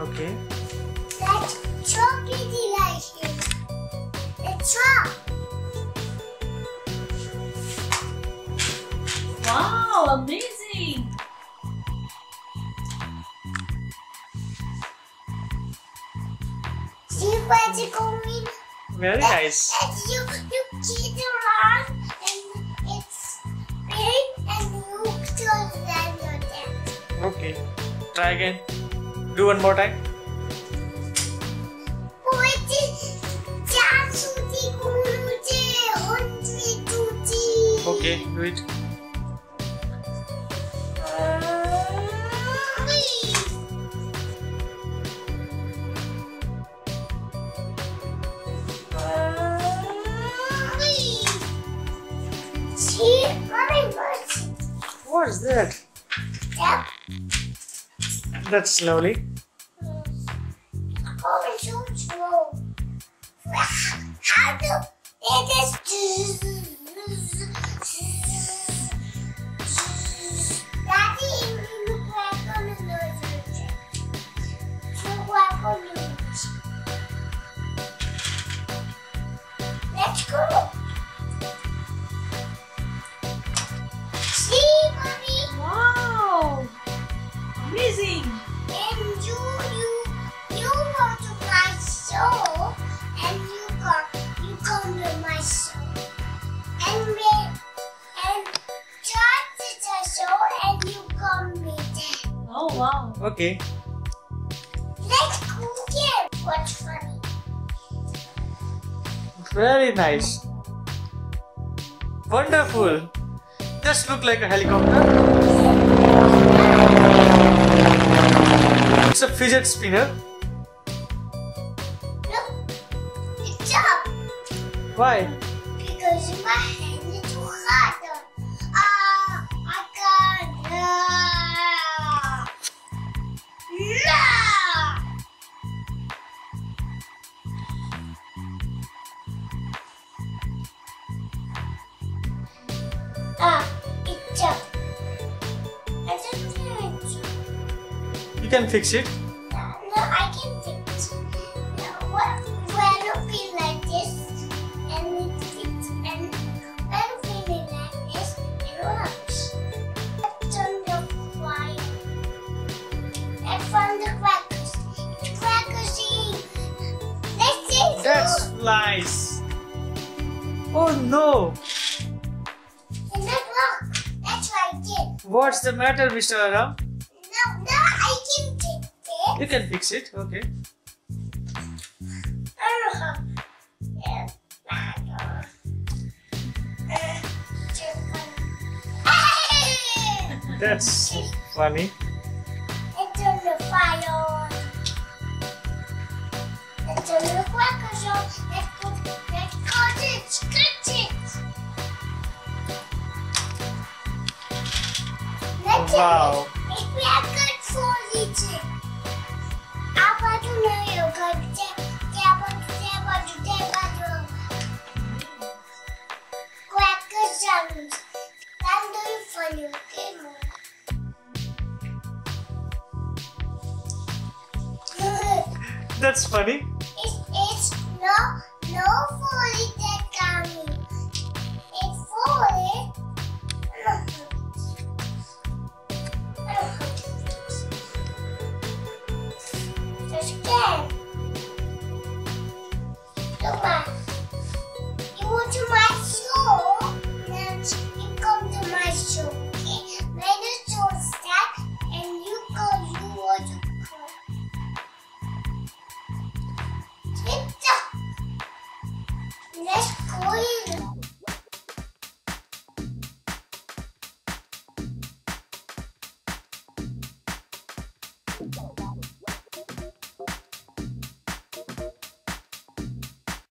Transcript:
Okay. Let's chop it This is like here. Let's chop. Wow, amazing! where's going. Very nice. And, you, you around and it's and you turn down your dance. Okay. Try again. Do one more time. Okay, do it. See, mommy, what's What's that? that? That's lovely. Oh, it's so slow. How do it is? Daddy, you on the. You on the. Let's go. Amazing! And you, you, you go to my show, and you come, you come to my show, and we, and George is a show, and you come with it. Oh wow! Okay. Let's go again. What's funny? Very nice. Wonderful. Just look like a helicopter. It's a fidget spinner. Look, it's up Why? because my hand is too hot. Ah, I can't. Ah. No. Ah, it's up. I don't You can fix it. From the crackers, crackers see. That's nice. Oh no. What's the matter, Mr. Arham? No, no, I can fix it. You can fix it. Okay. That's don't The fire on. And turn the crackers on. Let's put, let's cut it, scratch it. Let's Wow. That's funny.